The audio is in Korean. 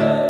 네.